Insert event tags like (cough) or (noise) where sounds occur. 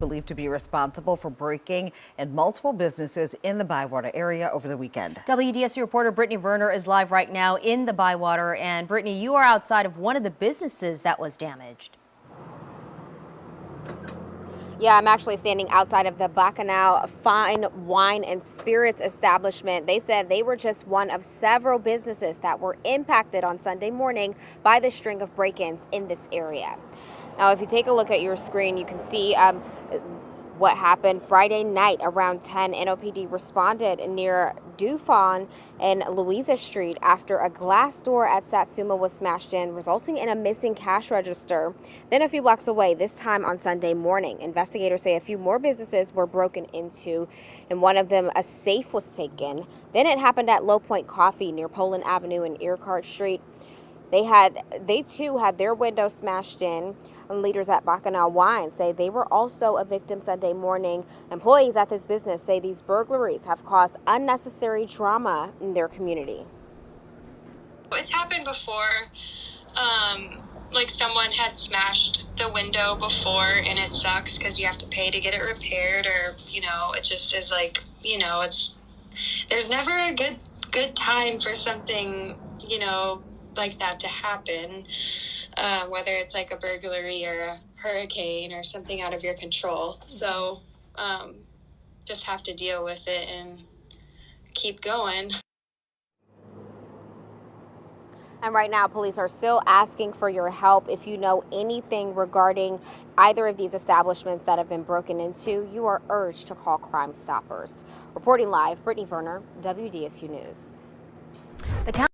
believed to be responsible for breaking in multiple businesses in the Bywater area over the weekend. WDSU reporter Brittany Werner is live right now in the Bywater. And Brittany, you are outside of one of the businesses that was damaged. Yeah, I'm actually standing outside of the Bacchanal Fine Wine and Spirits establishment. They said they were just one of several businesses that were impacted on Sunday morning by the string of break ins in this area. Now, if you take a look at your screen, you can see um, what happened Friday night around 10. NOPD responded near Dauphine and Louisa Street after a glass door at Satsuma was smashed in, resulting in a missing cash register. Then a few blocks away, this time on Sunday morning, investigators say a few more businesses were broken into. and one of them, a safe was taken. Then it happened at Low Point Coffee near Poland Avenue and Urquhart Street. They had, they too had their window smashed in. And leaders at Bacchanal Wine say they were also a victim Sunday morning. Employees at this business say these burglaries have caused unnecessary drama in their community. It's happened before. Um, like someone had smashed the window before, and it sucks because you have to pay to get it repaired, or you know, it just is like you know, it's there's never a good good time for something you know like that to happen, uh, whether it's like a burglary or a hurricane or something out of your control. So um, just have to deal with it and keep going. (laughs) And right now, police are still asking for your help. If you know anything regarding either of these establishments that have been broken into, you are urged to call Crime Stoppers. Reporting live, Brittany Werner, WDSU News. The